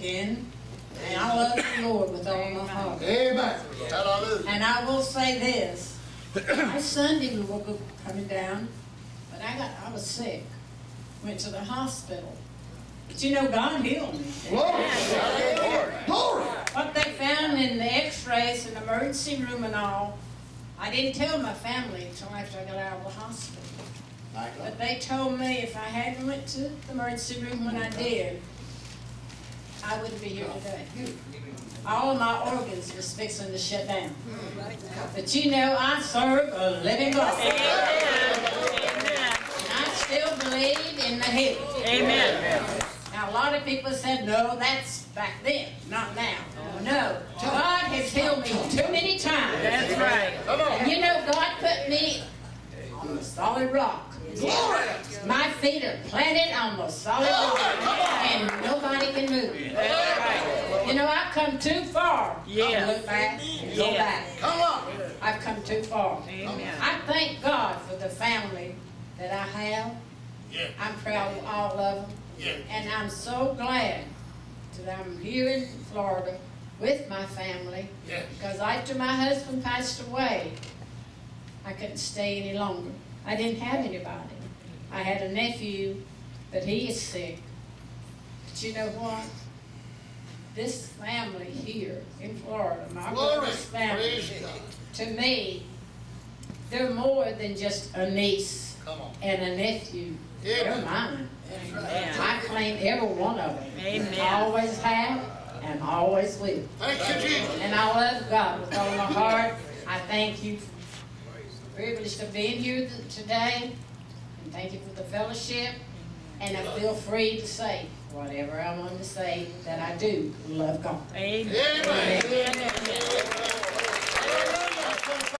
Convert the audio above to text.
again, and I love the Lord with all my heart. Amen. Hallelujah. And I will say this, my Sunday we were coming down, but I got, I was sick, went to the hospital. But you know, God healed me. Glory. Glory. What they found in the x-rays and emergency room and all, I didn't tell my family until after I got out of the hospital. But they told me if I hadn't went to the emergency room when I did, I wouldn't be here today. All my organs was fixing to shut down. But you know, I serve a living God. And I still believe in the healing. Amen. Now, a lot of people said, no, that's back then, not now. No, God has healed me too many times. That's right. Come on. you know, God put me on the solid rock. Glory. My feet are planted on the solid rock, and nobody can move. That's right. You know, I've come too far. Yeah. Look back and go Yeah. back. Come on. I've come too far. Amen. I thank God for the family that I have. Yeah. I'm proud of all of them. Yeah. And I'm so glad that I'm here in Florida with my family. Yes. Because after my husband passed away, I couldn't stay any longer. I didn't have anybody. I had a nephew, but he is sick. But you know what? This family here in Florida, my Glory. brother's family, Praise God. to me, they're more than just a niece Come on. and a nephew. Yeah. They're mine. Amen. I claim every one of them. Amen. Always have and always will. Thank you, Jesus. And I love God with all my heart. I thank you for the privilege of being here th- today. And thank you for the fellowship. And I feel free to say whatever I want to say that I do love God. Amen. Amen.